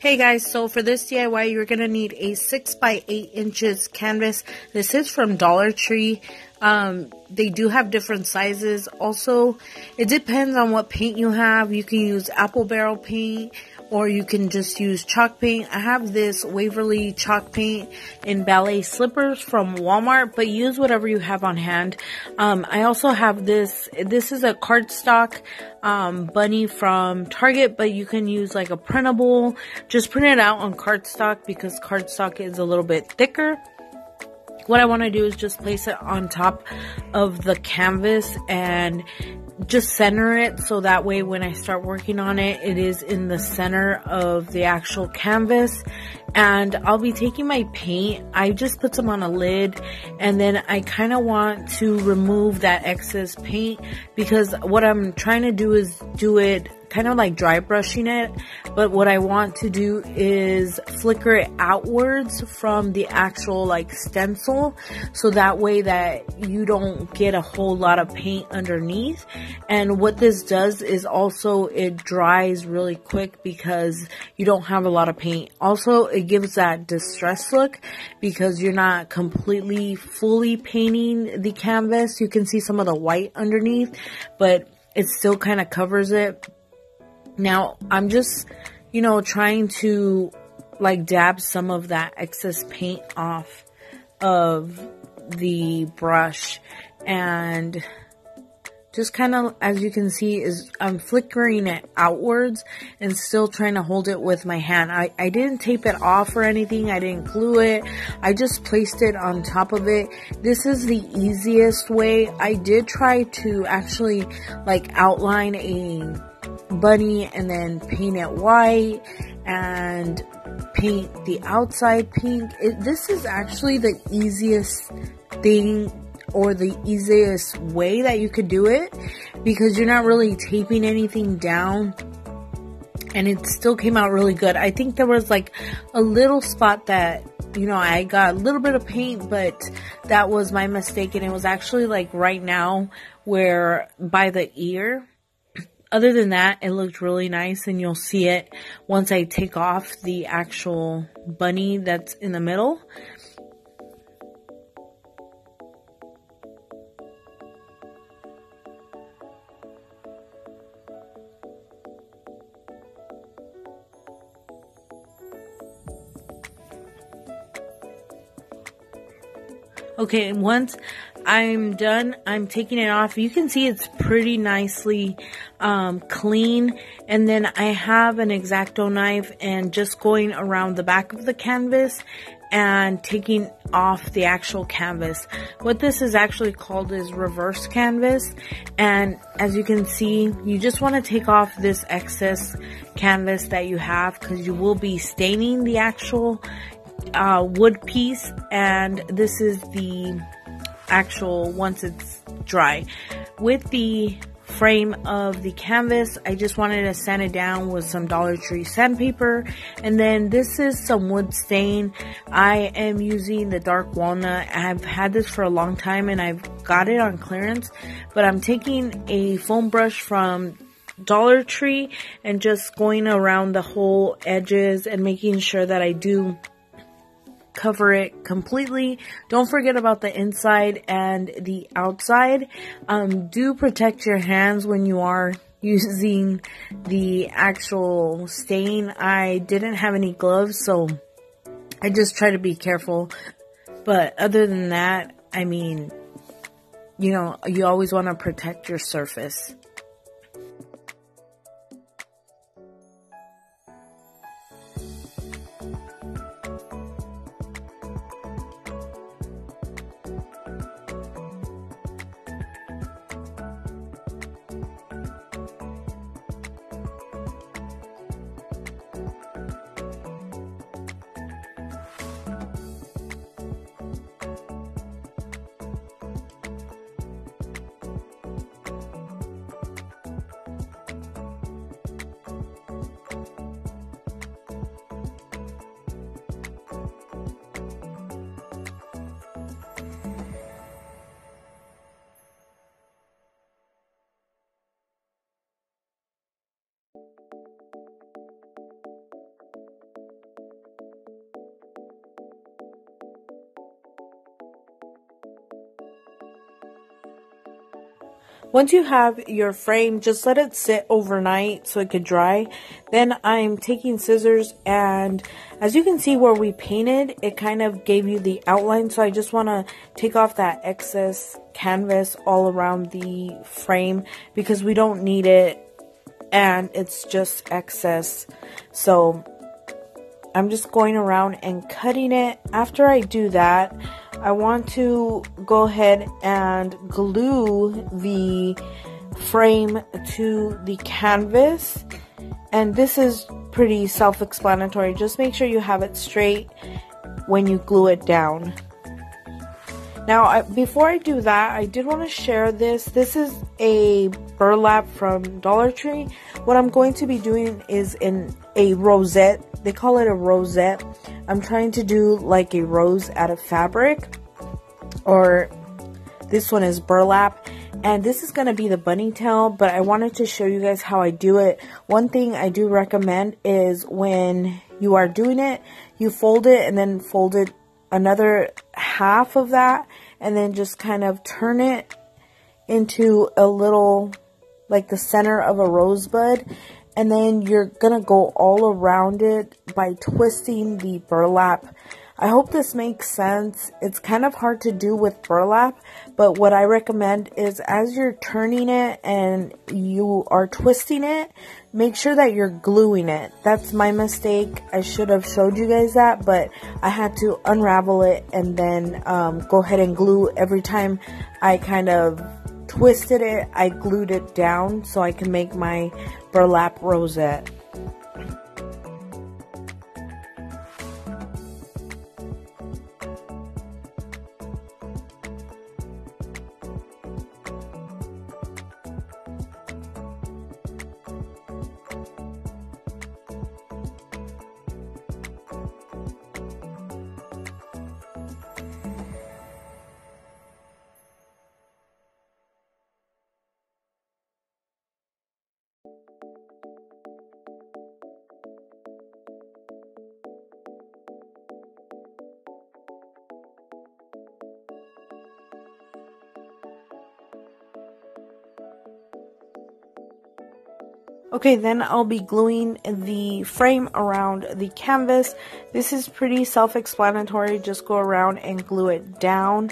Hey guys, so for this DIY, you're going to need a 6 by 8 inches canvas. This is from Dollar Tree. Um, they do have different sizes. Also, it depends on what paint you have. You can use apple barrel paint or you can just use chalk paint. I have this Waverly chalk paint in ballet slippers from Walmart, but use whatever you have on hand. Um, I also have this, this is a cardstock, um, bunny from Target, but you can use like a printable. Just print it out on cardstock because cardstock is a little bit thicker what I want to do is just place it on top of the canvas and just center it so that way when I start working on it, it is in the center of the actual canvas. And I'll be taking my paint. I just put some on a lid and then I kind of want to remove that excess paint because what I'm trying to do is do it kind of like dry brushing it, but what I want to do is flicker it outwards from the actual like stencil so that way that you don't get a whole lot of paint underneath. And what this does is also it dries really quick because you don't have a lot of paint. Also, it gives that distress look because you're not completely fully painting the canvas. You can see some of the white underneath, but it still kind of covers it now, I'm just, you know, trying to like dab some of that excess paint off of the brush and just kind of as you can see is I'm flickering it outwards and still trying to hold it with my hand. I, I didn't tape it off or anything. I didn't glue it. I just placed it on top of it. This is the easiest way. I did try to actually like outline a bunny and then paint it white and paint the outside pink. It, this is actually the easiest thing or the easiest way that you could do it because you're not really taping anything down and it still came out really good. I think there was like a little spot that you know, I got a little bit of paint, but that was my mistake. And it was actually like right now where by the ear, other than that, it looked really nice and you'll see it once I take off the actual bunny that's in the middle. Okay, once I'm done. I'm taking it off. You can see it's pretty nicely um, clean. And then I have an X-Acto knife and just going around the back of the canvas and taking off the actual canvas. What this is actually called is reverse canvas. And as you can see, you just want to take off this excess canvas that you have because you will be staining the actual uh, wood piece. And this is the actual once it's dry. With the frame of the canvas, I just wanted to sand it down with some Dollar Tree sandpaper. And then this is some wood stain. I am using the dark walnut. I've had this for a long time and I've got it on clearance. But I'm taking a foam brush from Dollar Tree and just going around the whole edges and making sure that I do cover it completely. Don't forget about the inside and the outside. Um, do protect your hands when you are using the actual stain. I didn't have any gloves, so I just try to be careful. But other than that, I mean, you know, you always want to protect your surface. Once you have your frame, just let it sit overnight so it could dry. Then I'm taking scissors and as you can see where we painted, it kind of gave you the outline. So I just want to take off that excess canvas all around the frame because we don't need it and it's just excess. So I'm just going around and cutting it. After I do that, I want to go ahead and glue the frame to the canvas. And this is pretty self-explanatory. Just make sure you have it straight when you glue it down. Now, I, before I do that, I did want to share this. This is a burlap from Dollar Tree. What I'm going to be doing is in a rosette. They call it a rosette. I'm trying to do like a rose out of fabric. Or this one is burlap. And this is going to be the bunny tail, but I wanted to show you guys how I do it. One thing I do recommend is when you are doing it, you fold it and then fold it another half of that and then just kind of turn it into a little like the center of a rosebud and then you're gonna go all around it by twisting the burlap I hope this makes sense. It's kind of hard to do with burlap, but what I recommend is as you're turning it and you are twisting it, make sure that you're gluing it. That's my mistake. I should have showed you guys that, but I had to unravel it and then um, go ahead and glue every time I kind of twisted it, I glued it down so I can make my burlap rosette. Okay, then I'll be gluing the frame around the canvas. This is pretty self-explanatory. Just go around and glue it down.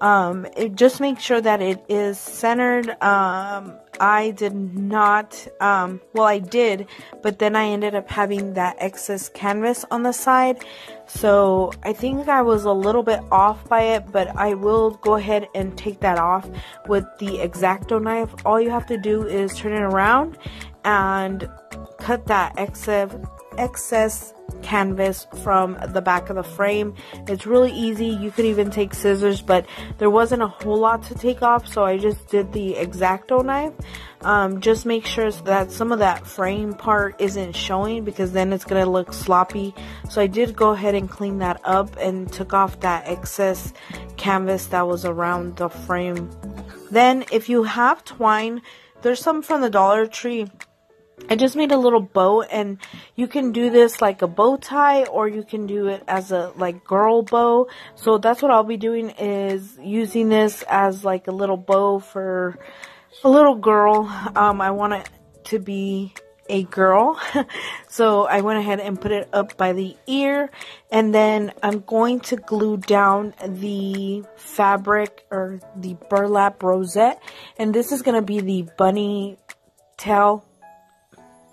Um, it just make sure that it is centered. Um, I did not, um, well, I did, but then I ended up having that excess canvas on the side. So I think I was a little bit off by it, but I will go ahead and take that off with the X-Acto knife. All you have to do is turn it around and cut that excess excess canvas from the back of the frame. It's really easy. You could even take scissors, but there wasn't a whole lot to take off, so I just did the X-Acto knife. Um, just make sure that some of that frame part isn't showing because then it's going to look sloppy. So I did go ahead and clean that up and took off that excess canvas that was around the frame. Then if you have twine, there's some from the Dollar Tree I just made a little bow and you can do this like a bow tie or you can do it as a like girl bow. So that's what I'll be doing is using this as like a little bow for a little girl. Um, I want it to be a girl. so I went ahead and put it up by the ear and then I'm going to glue down the fabric or the burlap rosette and this is going to be the bunny tail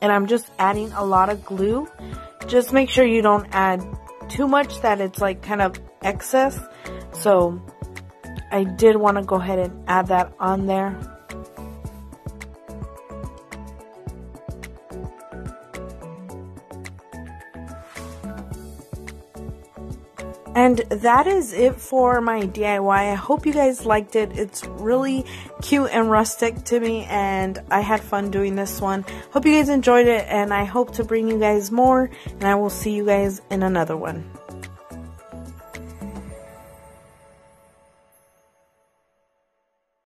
and I'm just adding a lot of glue. Just make sure you don't add too much that it's like kind of excess. So I did want to go ahead and add that on there. And that is it for my DIY. I hope you guys liked it. It's really cute and rustic to me and I had fun doing this one. Hope you guys enjoyed it and I hope to bring you guys more and I will see you guys in another one.